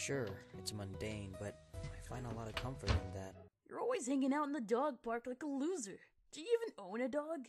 Sure, it's mundane, but I find a lot of comfort in that. You're always hanging out in the dog park like a loser. Do you even own a dog?